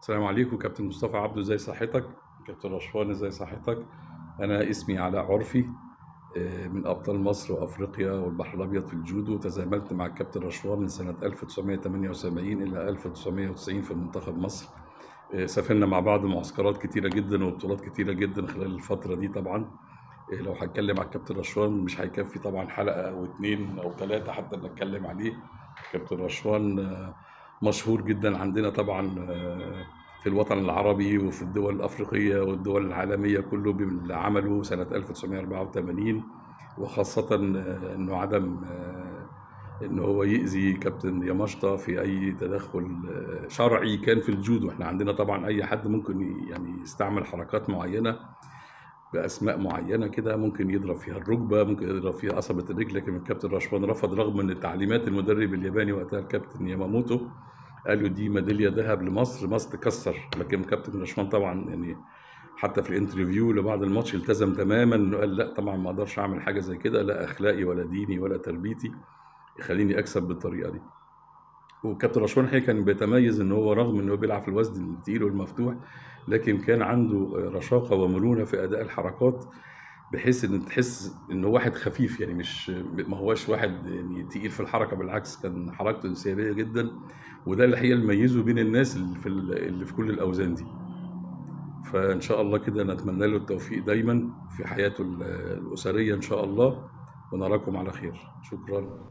السلام عليكم كابتن مصطفى عبده ازي صحتك؟ كابتن رشوان ازي صحتك؟ أنا اسمي علاء عرفي آه، من ابطال مصر وافريقيا والبحر الابيض في الجودو. تزاملت مع الكابتن رشوان من سنة 1978 إلى 1990 في منتخب مصر. آه، سافرنا مع بعض معسكرات كتيرة جدا وبطولات كتيرة جدا خلال الفترة دي طبعا. آه، لو هتكلم على الكابتن رشوان مش هيكفي طبعا حلقة أو اتنين أو ثلاثة حتى نتكلم عليه. كابتن رشوان مشهور جدا عندنا طبعا آه، في الوطن العربي وفي الدول الأفريقية والدول العالمية كله باللي عمله سنة 1984 وخاصة آه، إنه عدم آه، إنه هو يأذي كابتن ياماشتا في أي تدخل شرعي كان في الجودو إحنا عندنا طبعا أي حد ممكن يعني يستعمل حركات معينة بأسماء معينة كده ممكن يضرب فيها الركبة ممكن يضرب فيها قصبة الرجل لكن الكابتن رشوان رفض رغم من تعليمات المدرب الياباني وقتها الكابتن ياماموتو قالوا دي ميدالية ذهب لمصر مصر تكسر. لكن كابتن رشوان طبعا يعني حتى في ال interview لبعد الماتش التزم تماما انه قال لا طبعا ما أقدرش أعمل حاجة زي كده لا أخلاقي ولا ديني ولا تربيتي يخليني أكسب بالطريقة دي. وكابتن رشوان حقيقة كان بيتميز إن هو رغم انه بيلعب في الوزن التقيل والمفتوح لكن كان عنده رشاقة ومرونة في أداء الحركات. بحيث إن تحس انه واحد خفيف يعني مش ما هواش واحد يعني تقيل في الحركة بالعكس كان حركته إنسيابية جدا. وده اللي ميزه بين الناس اللي في ال- اللي في كل الأوزان دي. فإن شاء الله كده نتمنى له التوفيق دايما في حياته ال- الأسرية إن شاء الله. ونراكم على خير. شكرا.